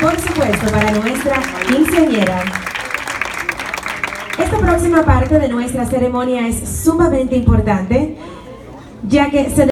Por supuesto, para nuestra quinceañera. Esta próxima parte de nuestra ceremonia es sumamente importante, ya que se